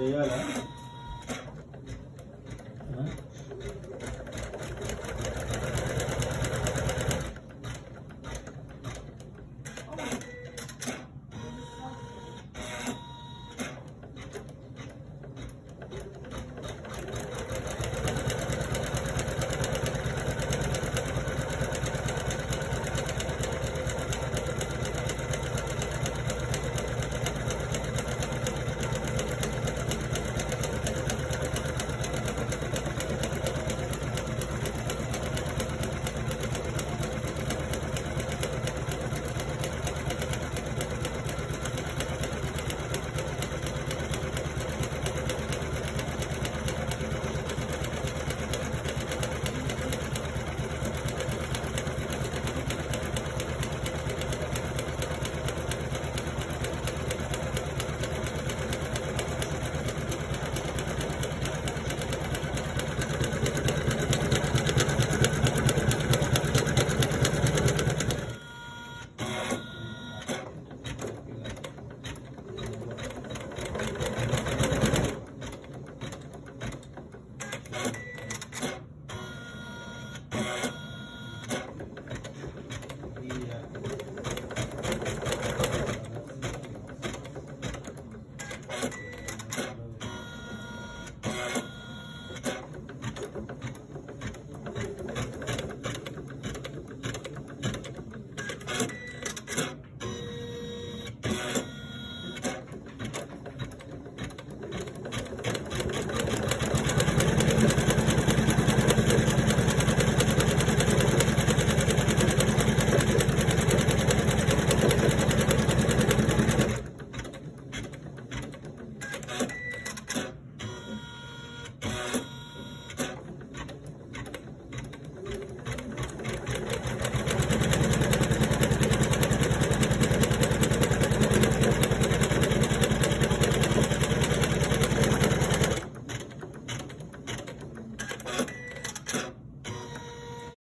ये